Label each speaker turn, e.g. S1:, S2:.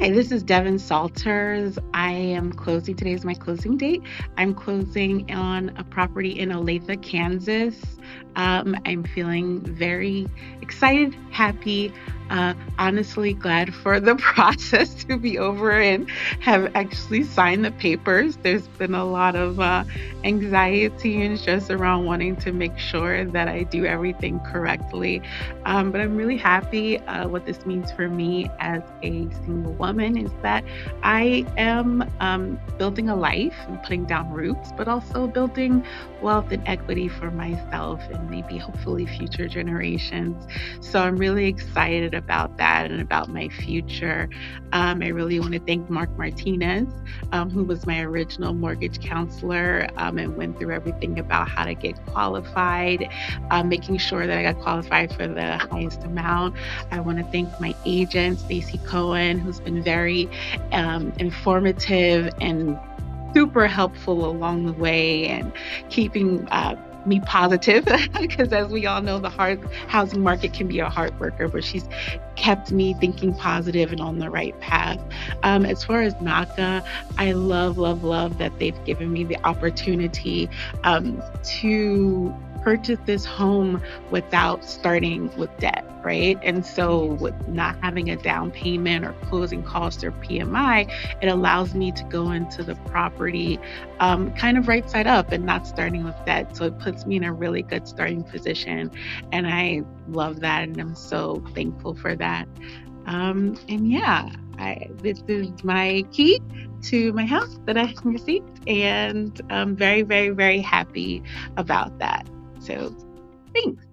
S1: Hi, this is Devin Salters. I am closing. Today is my closing date. I'm closing on a property in Olathe, Kansas. Um, I'm feeling very excited, happy, uh, honestly glad for the process to be over and have actually signed the papers. There's been a lot of uh, anxiety and stress around wanting to make sure that I do everything correctly. Um, but I'm really happy. Uh, what this means for me as a single woman is that I am um, building a life and putting down roots, but also building wealth and equity for myself and maybe hopefully future generations. So I'm really excited about that and about my future. Um, I really want to thank Mark Martinez, um, who was my original mortgage counselor um, and went through everything about how to get qualified, uh, making sure that I got qualified for the highest amount. I want to thank my agent, Stacy Cohen, who's been very um, informative and super helpful along the way and keeping uh, me positive because as we all know the hard housing market can be a hard worker but she's kept me thinking positive and on the right path. Um, as far as NACA i love love love that they've given me the opportunity um, to purchase this home without starting with debt, right? And so, with not having a down payment or closing costs or PMI, it allows me to go into the property um, kind of right side up and not starting with debt. So, it puts me in a really good starting position. And I love that. And I'm so thankful for that. Um, and yeah, I, this is my key to my house that I received, and I'm very, very, very happy about that. So thanks.